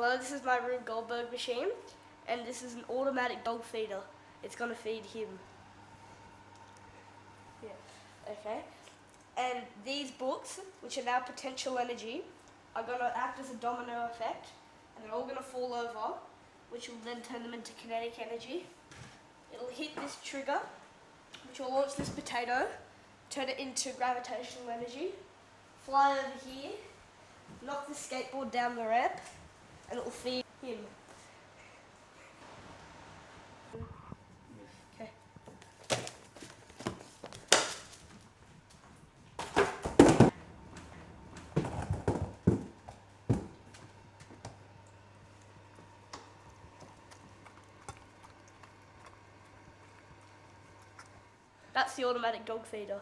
Hello, this is my Rube Goldberg machine, and this is an automatic dog feeder. It's going to feed him. Yeah. Okay. And these books, which are now potential energy, are going to act as a domino effect, and they're all going to fall over, which will then turn them into kinetic energy. It'll hit this trigger, which will launch this potato, turn it into gravitational energy, fly over here, knock the skateboard down the ramp, and it will feed him. Okay. That's the automatic dog feeder.